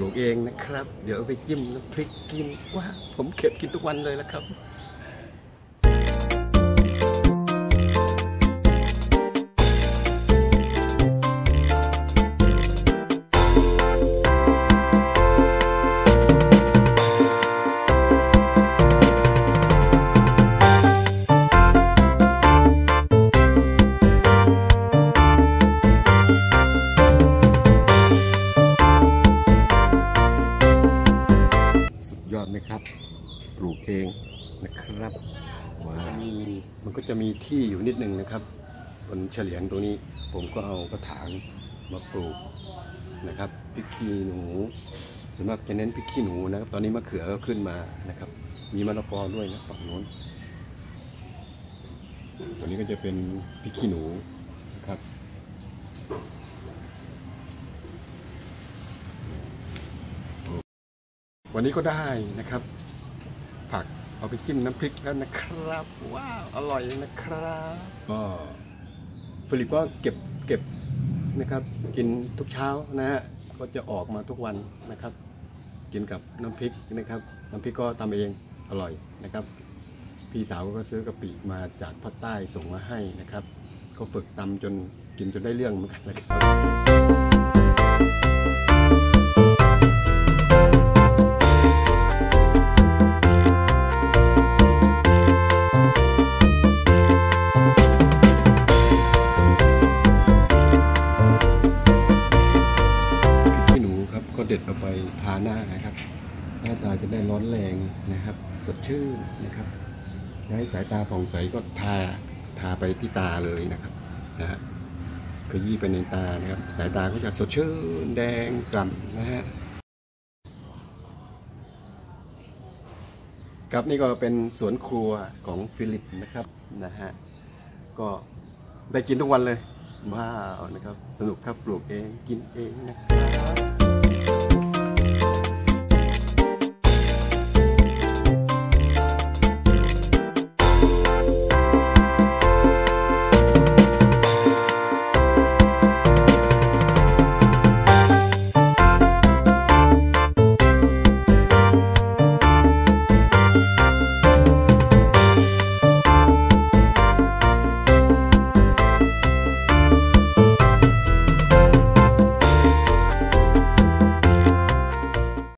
ลูกเองนะครับ เดี๋ยวไปจิ้มน้ำพริกกินว้าผมเก็บกินทุกวันเลยละครับ เองนะครับว้าวมีมันก็จะมีที่อยู่นิดนึงนะครับ บนเฉลียงตรงนี้ ผมก็เอากระถางมาปลูกนะครับพริกขี้หนูส่วนมากจะเน้นพริกขี้หนูนะครับตอนนี้มะเขือก็ขึ้นมานะครับ มีมะละกอด้วยนะฝั่งโน้นตัวนี้ก็จะเป็นพริกขี้หนูนะครับวันนี้ก็ได้นะครับ ผักเอาไปจิ้มน้ำพริกแล้วนะครับ ว้าว อร่อยนะครับก็ฟิลิปก็เก็บเก็บนะครับ กินทุกเช้านะฮะก็จะออกมาทุกวันนะครับ กินกับน้ำพริกนะครับ น้ำพริกก็ทำเองอร่อยนะครับ พี่สาวก็ซื้อกะปิมาจากภาคใต้ส่งมาให้นะครับ ก็ฝึกตำจนกินจนได้เรื่องเหมือนกันนะครับ เด็ดเอาไปทาหน้านะครับ หน้าตาจะได้ร้อนแรงนะครับ สดชื่นนะครับให้สายตาผ่องใสก็ทาทาไปที่ตาเลยนะครับนะฮะขยี้ไปในตานะครับ สายตาก็จะสดชื่นแดงกล่ำนะฮะครับนี่ก็เป็นสวนครัวของฟิลิปนะครับนะฮะก็ได้กินทุกวันเลยว้าวนะครับ สนุกครับปลูกเองกินเองนะครับ